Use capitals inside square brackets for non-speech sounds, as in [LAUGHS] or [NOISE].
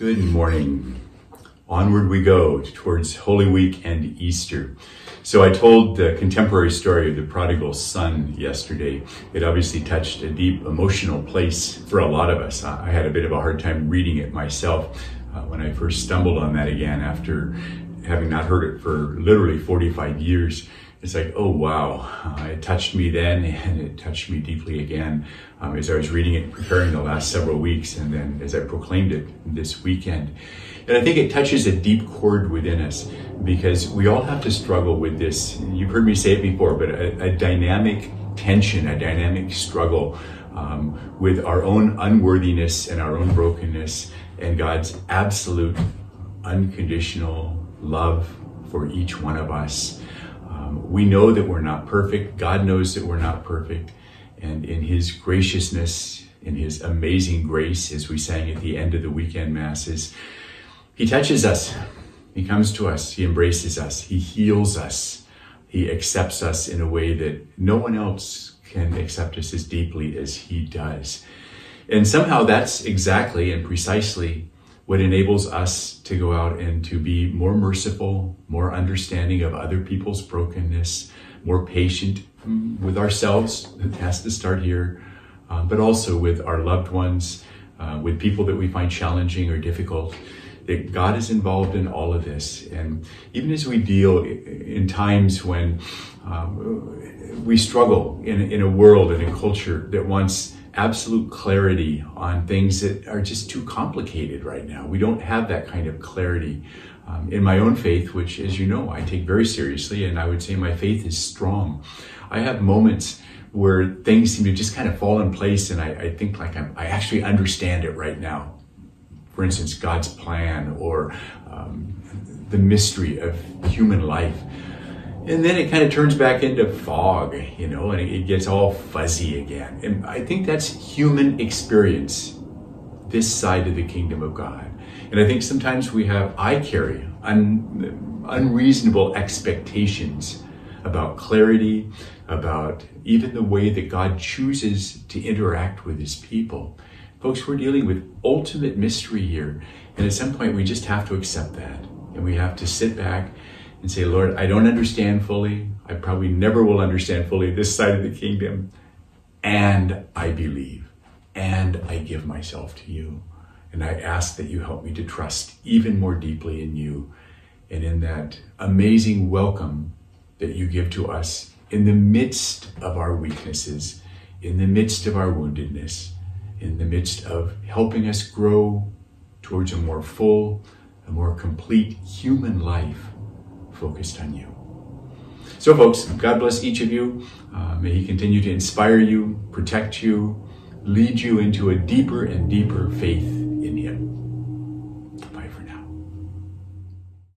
Good morning. Onward we go towards Holy Week and Easter. So I told the contemporary story of the prodigal son yesterday. It obviously touched a deep emotional place for a lot of us. I had a bit of a hard time reading it myself uh, when I first stumbled on that again after having not heard it for literally 45 years it's like, oh wow, uh, it touched me then [LAUGHS] and it touched me deeply again um, as I was reading it, preparing the last several weeks, and then as I proclaimed it this weekend. And I think it touches a deep chord within us because we all have to struggle with this. You've heard me say it before, but a, a dynamic tension, a dynamic struggle um, with our own unworthiness and our own brokenness and God's absolute unconditional love for each one of us. Um, we know that we're not perfect. God knows that we're not perfect. And in His graciousness, in His amazing grace, as we sang at the end of the weekend masses, He touches us. He comes to us. He embraces us. He heals us. He accepts us in a way that no one else can accept us as deeply as He does. And somehow that's exactly and precisely what enables us to go out and to be more merciful, more understanding of other people's brokenness, more patient with ourselves. It has to start here, um, but also with our loved ones, uh, with people that we find challenging or difficult. That God is involved in all of this. And even as we deal in times when um, we struggle in, in a world and a culture that wants absolute clarity on things that are just too complicated right now. We don't have that kind of clarity. Um, in my own faith, which, as you know, I take very seriously, and I would say my faith is strong. I have moments where things seem to just kind of fall in place, and I, I think like I'm, i actually understand it right now. For instance, God's plan or um, the mystery of human life. And then it kind of turns back into fog, you know, and it gets all fuzzy again. And I think that's human experience, this side of the kingdom of God. And I think sometimes we have, I carry un, unreasonable expectations about clarity, about even the way that God chooses to interact with his people. Folks, we're dealing with ultimate mystery here. And at some point, we just have to accept that. And we have to sit back and say, Lord, I don't understand fully. I probably never will understand fully this side of the kingdom. And I believe. And I give myself to you. And I ask that you help me to trust even more deeply in you and in that amazing welcome that you give to us in the midst of our weaknesses, in the midst of our woundedness, in the midst of helping us grow towards a more full, a more complete human life focused on you. So, folks, God bless each of you. Uh, may He continue to inspire you, protect you, lead you into a deeper and deeper faith